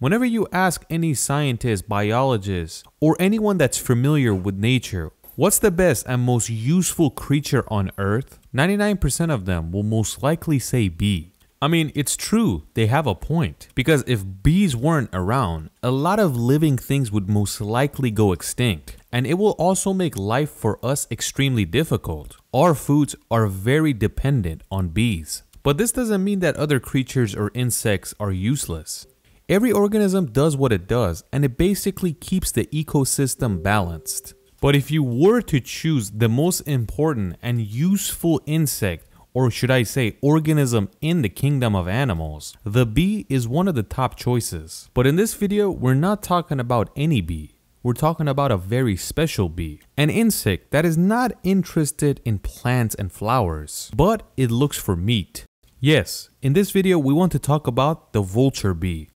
Whenever you ask any scientist, biologist, or anyone that's familiar with nature, what's the best and most useful creature on Earth? 99% of them will most likely say bee. I mean, it's true, they have a point. Because if bees weren't around, a lot of living things would most likely go extinct. And it will also make life for us extremely difficult. Our foods are very dependent on bees. But this doesn't mean that other creatures or insects are useless. Every organism does what it does, and it basically keeps the ecosystem balanced. But if you were to choose the most important and useful insect or should I say organism in the kingdom of animals, the bee is one of the top choices. But in this video, we're not talking about any bee. We're talking about a very special bee, an insect that is not interested in plants and flowers, but it looks for meat. Yes, in this video we want to talk about the vulture bee.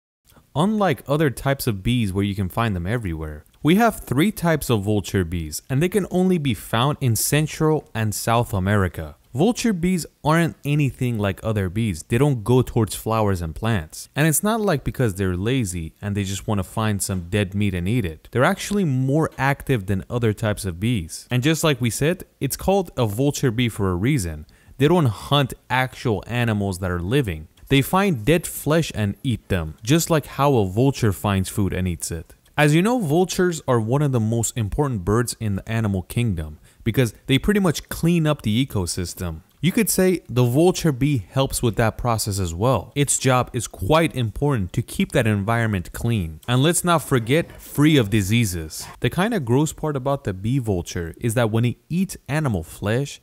Unlike other types of bees where you can find them everywhere, we have three types of vulture bees and they can only be found in Central and South America. Vulture bees aren't anything like other bees. They don't go towards flowers and plants. And it's not like because they're lazy and they just want to find some dead meat and eat it. They're actually more active than other types of bees. And just like we said, it's called a vulture bee for a reason. They don't hunt actual animals that are living. They find dead flesh and eat them, just like how a vulture finds food and eats it. As you know, vultures are one of the most important birds in the animal kingdom because they pretty much clean up the ecosystem. You could say the vulture bee helps with that process as well. Its job is quite important to keep that environment clean. And let's not forget free of diseases. The kind of gross part about the bee vulture is that when it eats animal flesh,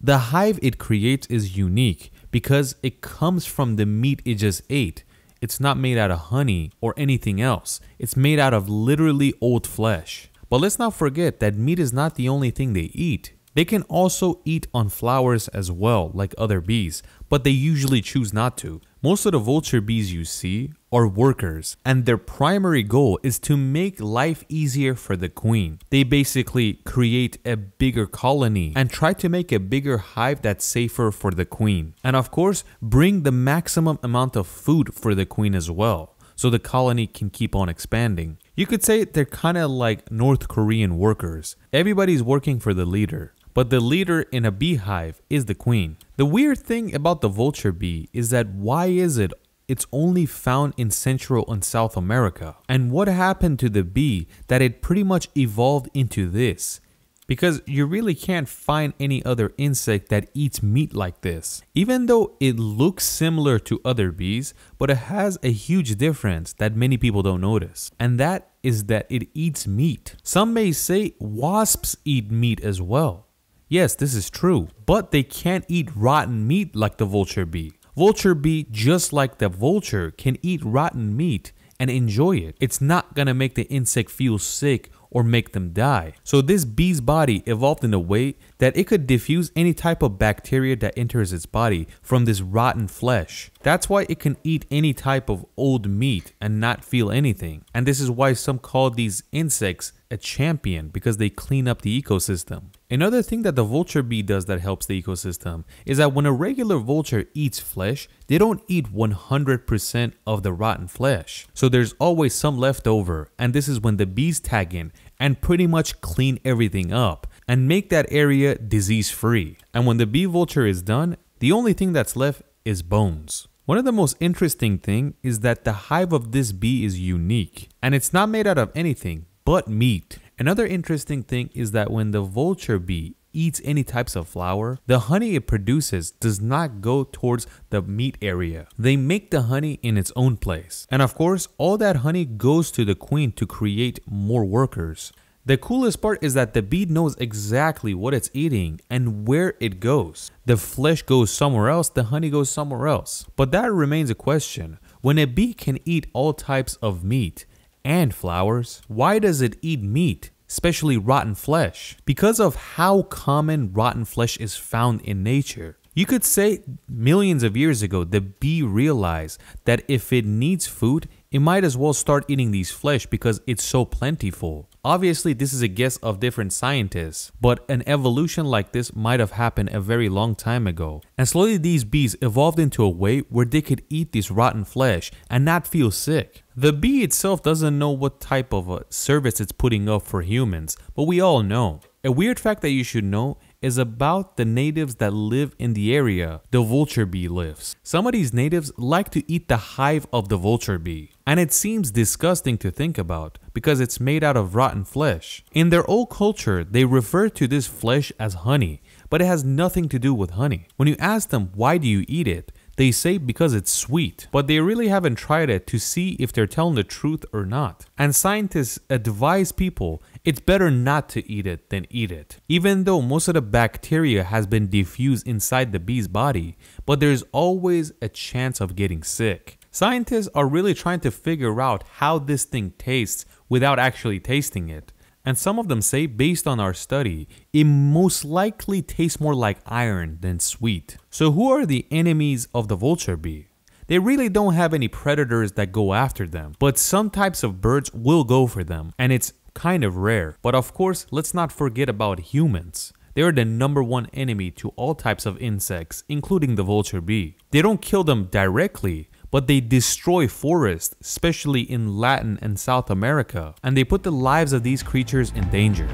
the hive it creates is unique because it comes from the meat it just ate. It's not made out of honey or anything else. It's made out of literally old flesh. But let's not forget that meat is not the only thing they eat. They can also eat on flowers as well, like other bees, but they usually choose not to. Most of the vulture bees you see are workers, and their primary goal is to make life easier for the queen. They basically create a bigger colony and try to make a bigger hive that's safer for the queen. And of course, bring the maximum amount of food for the queen as well so the colony can keep on expanding. You could say they're kind of like North Korean workers. Everybody's working for the leader. But the leader in a beehive is the queen. The weird thing about the vulture bee is that why is it it's only found in Central and South America? And what happened to the bee that it pretty much evolved into this? because you really can't find any other insect that eats meat like this. Even though it looks similar to other bees, but it has a huge difference that many people don't notice, and that is that it eats meat. Some may say wasps eat meat as well. Yes, this is true, but they can't eat rotten meat like the vulture bee. Vulture bee, just like the vulture, can eat rotten meat and enjoy it. It's not gonna make the insect feel sick or make them die. So this bee's body evolved in a way that it could diffuse any type of bacteria that enters its body from this rotten flesh. That's why it can eat any type of old meat and not feel anything. And this is why some call these insects a champion because they clean up the ecosystem. Another thing that the vulture bee does that helps the ecosystem is that when a regular vulture eats flesh, they don't eat 100% of the rotten flesh. So there's always some left over, and this is when the bees tag in and pretty much clean everything up and make that area disease free. And when the bee vulture is done, the only thing that's left is bones. One of the most interesting thing is that the hive of this bee is unique and it's not made out of anything but meat. Another interesting thing is that when the vulture bee eats any types of flower, the honey it produces does not go towards the meat area. They make the honey in its own place. And of course, all that honey goes to the queen to create more workers. The coolest part is that the bee knows exactly what it's eating and where it goes. The flesh goes somewhere else, the honey goes somewhere else. But that remains a question. When a bee can eat all types of meat and flowers, why does it eat meat? especially rotten flesh, because of how common rotten flesh is found in nature. You could say millions of years ago, the bee realized that if it needs food, it might as well start eating these flesh because it's so plentiful. Obviously, this is a guess of different scientists, but an evolution like this might have happened a very long time ago. And slowly these bees evolved into a way where they could eat this rotten flesh and not feel sick. The bee itself doesn't know what type of a service it's putting up for humans, but we all know. A weird fact that you should know is about the natives that live in the area the vulture bee lives. Some of these natives like to eat the hive of the vulture bee, and it seems disgusting to think about because it's made out of rotten flesh. In their old culture, they refer to this flesh as honey, but it has nothing to do with honey. When you ask them why do you eat it, they say because it's sweet, but they really haven't tried it to see if they're telling the truth or not. And scientists advise people it's better not to eat it than eat it. Even though most of the bacteria has been diffused inside the bee's body, but there's always a chance of getting sick. Scientists are really trying to figure out how this thing tastes without actually tasting it. And some of them say, based on our study, it most likely tastes more like iron than sweet. So, who are the enemies of the vulture bee? They really don't have any predators that go after them, but some types of birds will go for them, and it's kind of rare. But of course, let's not forget about humans. They are the number one enemy to all types of insects, including the vulture bee. They don't kill them directly, but they destroy forests, especially in Latin and South America, and they put the lives of these creatures in danger.